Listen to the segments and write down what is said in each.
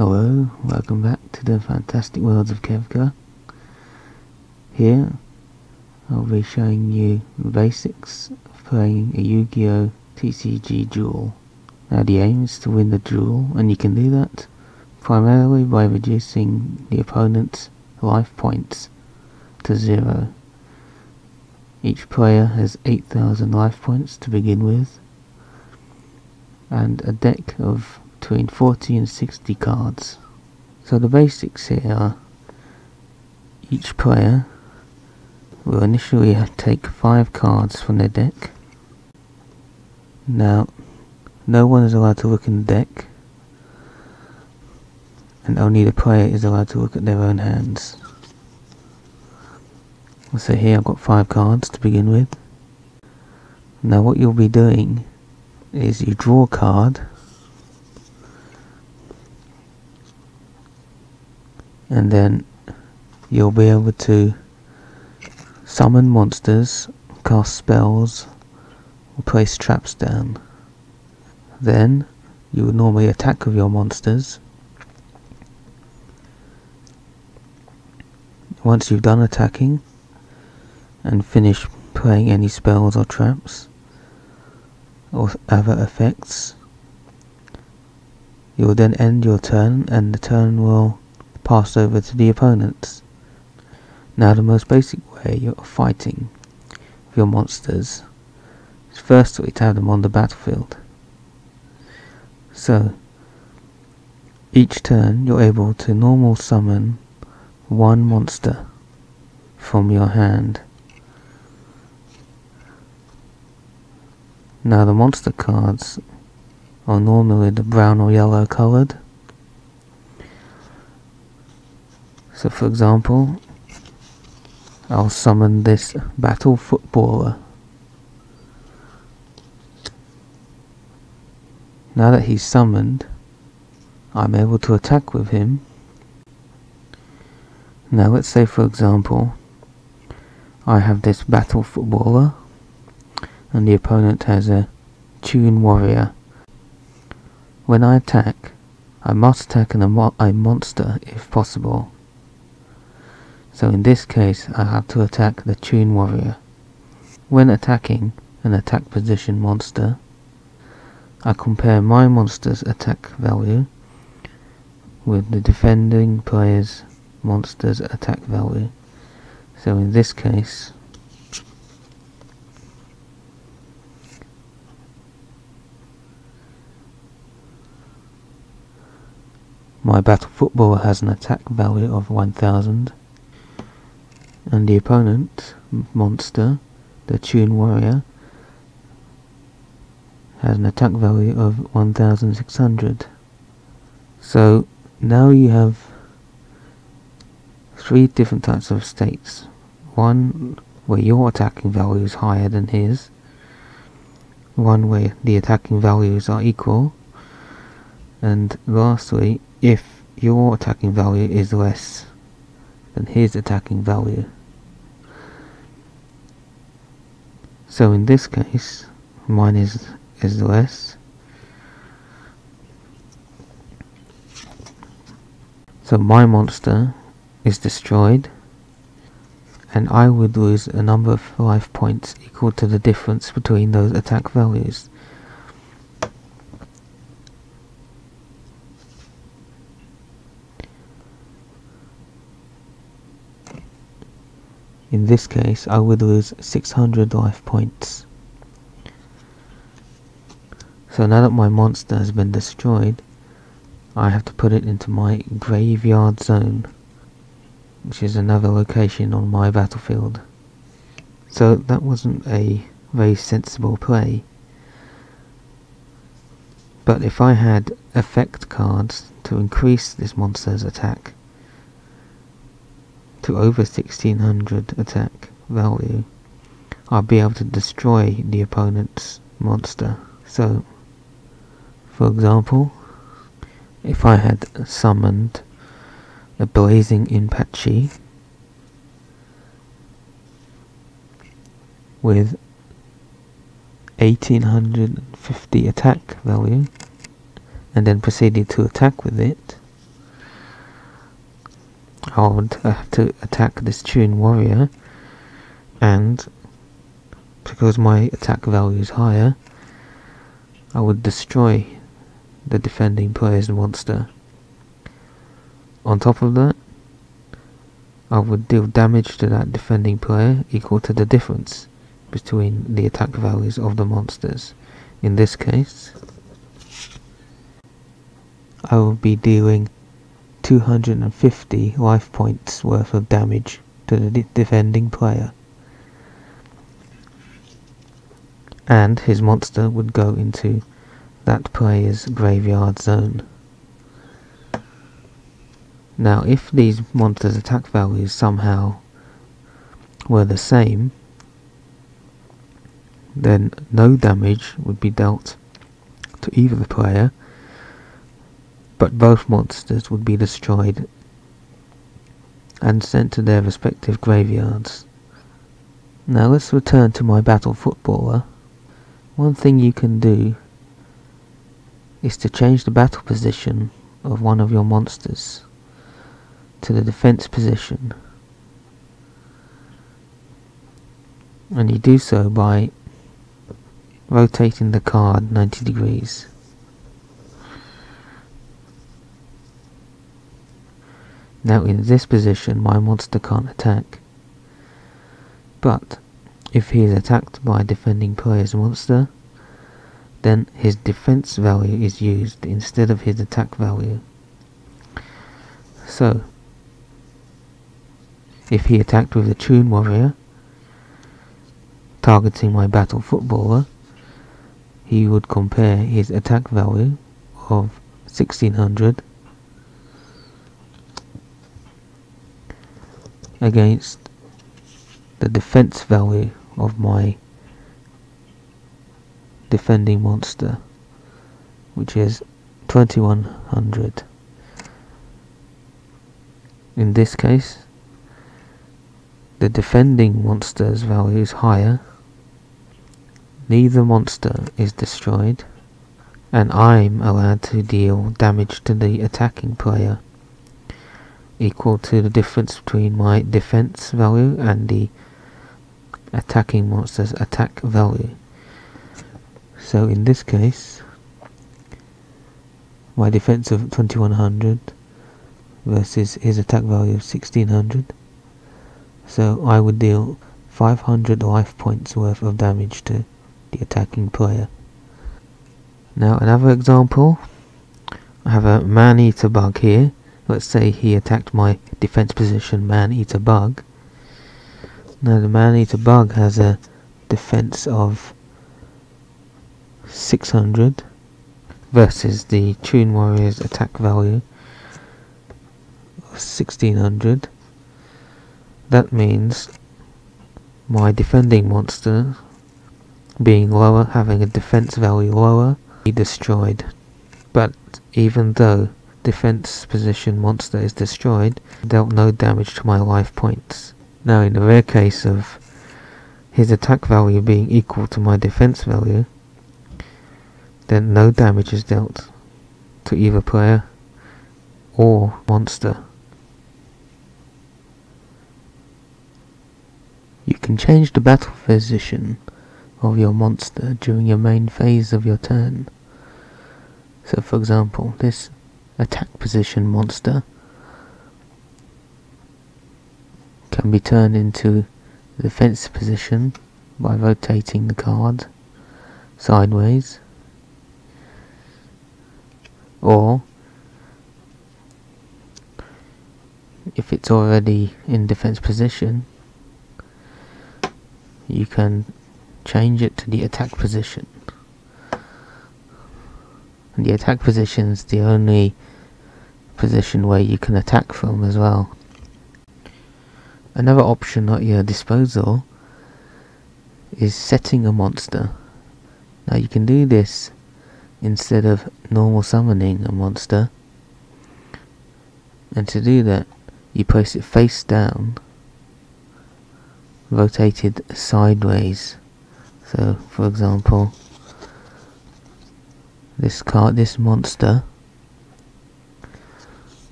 Hello, welcome back to the fantastic worlds of Kefka. Here, I'll be showing you the basics of playing a Yu-Gi-Oh! TCG duel. Now the aim is to win the duel, and you can do that primarily by reducing the opponent's life points to zero. Each player has 8,000 life points to begin with, and a deck of between 40 and 60 cards. So the basics here are each player will initially take 5 cards from their deck. Now, no one is allowed to look in the deck, and only the player is allowed to look at their own hands. So here I've got 5 cards to begin with. Now what you'll be doing is you draw a card and then you'll be able to summon monsters, cast spells, or place traps down. Then you would normally attack with your monsters. Once you've done attacking and finished playing any spells or traps or other effects, you will then end your turn and the turn will passed over to the opponents. Now the most basic way of fighting with your monsters is firstly to have them on the battlefield. So, each turn you're able to normal summon one monster from your hand. Now the monster cards are normally the brown or yellow coloured So for example, I'll summon this battle footballer. Now that he's summoned, I'm able to attack with him. Now let's say for example, I have this battle footballer and the opponent has a Tune warrior. When I attack, I must attack an, a monster if possible. So in this case I have to attack the Tune Warrior. When attacking an attack position monster, I compare my monster's attack value with the defending player's monster's attack value. So in this case, my battle footballer has an attack value of 1000 and the opponent, monster, the Tune Warrior, has an attack value of 1600. So now you have three different types of states. One where your attacking value is higher than his, one where the attacking values are equal, and lastly, if your attacking value is less than his attacking value. So in this case, mine is, is less. So my monster is destroyed and I would lose a number of life points equal to the difference between those attack values. In this case, I would lose 600 life points. So now that my monster has been destroyed, I have to put it into my graveyard zone, which is another location on my battlefield. So that wasn't a very sensible play. But if I had effect cards to increase this monster's attack, to over 1600 attack value, I'll be able to destroy the opponent's monster. So, for example, if I had summoned a Blazing Inpachi with 1850 attack value and then proceeded to attack with it I would have to attack this Tune Warrior and because my attack value is higher I would destroy the defending player's monster. On top of that I would deal damage to that defending player equal to the difference between the attack values of the monsters. In this case, I will be dealing 250 life points worth of damage to the defending player. And his monster would go into that player's graveyard zone. Now if these monsters' attack values somehow were the same, then no damage would be dealt to either the player, but both monsters would be destroyed and sent to their respective graveyards. Now let's return to my battle footballer. One thing you can do is to change the battle position of one of your monsters to the defense position. And you do so by rotating the card 90 degrees. Now in this position my monster can't attack. But if he is attacked by a defending player's monster, then his defense value is used instead of his attack value. So, if he attacked with the Tune Warrior, targeting my battle footballer, he would compare his attack value of 1600 against the defense value of my defending monster which is 2100 in this case the defending monster's value is higher, neither monster is destroyed, and I'm allowed to deal damage to the attacking player equal to the difference between my defense value and the attacking monster's attack value. So in this case, my defense of 2100 versus his attack value of 1600 so I would deal 500 life points worth of damage to the attacking player. Now another example, I have a man-eater bug here. Let's say he attacked my defense position man-eater bug. Now the man-eater bug has a defense of 600 versus the Tune Warrior's attack value of 1600 that means my defending monster being lower, having a defense value lower, be destroyed. But even though defense position monster is destroyed, dealt no damage to my life points. Now in the rare case of his attack value being equal to my defense value, then no damage is dealt to either player or monster. You can change the battle position of your monster during your main phase of your turn. So for example, this attack position monster can be turned into the defense position by rotating the card sideways or if it's already in defense position you can change it to the attack position. And the attack position is the only position where you can attack from as well. Another option at your disposal is setting a monster. Now you can do this instead of normal summoning a monster. And to do that, you place it face down rotated sideways. So, for example, this card, this monster,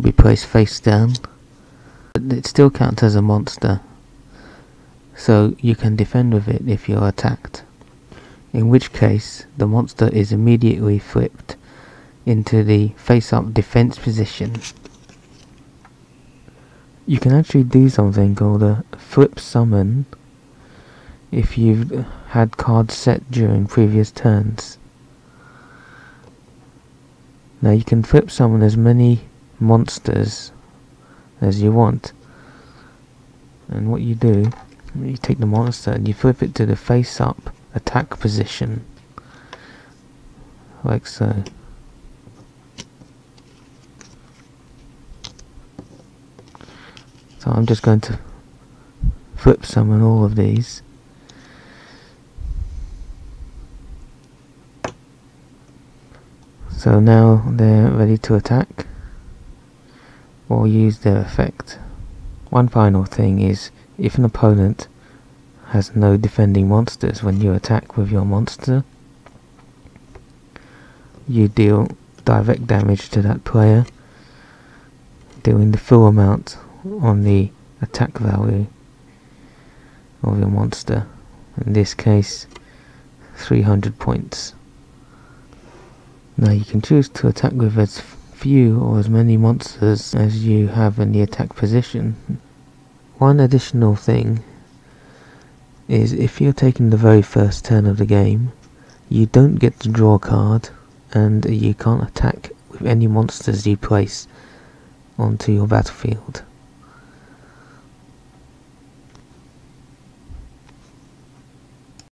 be placed face down, but it still counts as a monster. So you can defend with it if you're attacked. In which case, the monster is immediately flipped into the face-up defense position. You can actually do something called a flip summon if you've had cards set during previous turns. Now you can flip summon as many monsters as you want. And what you do, you take the monster and you flip it to the face up attack position. Like so. So I'm just going to flip some summon all of these. So now they're ready to attack or use their effect. One final thing is if an opponent has no defending monsters when you attack with your monster, you deal direct damage to that player, doing the full amount on the attack value of your monster. In this case, 300 points. Now you can choose to attack with as few or as many monsters as you have in the attack position. One additional thing is if you're taking the very first turn of the game, you don't get to draw a card and you can't attack with any monsters you place onto your battlefield.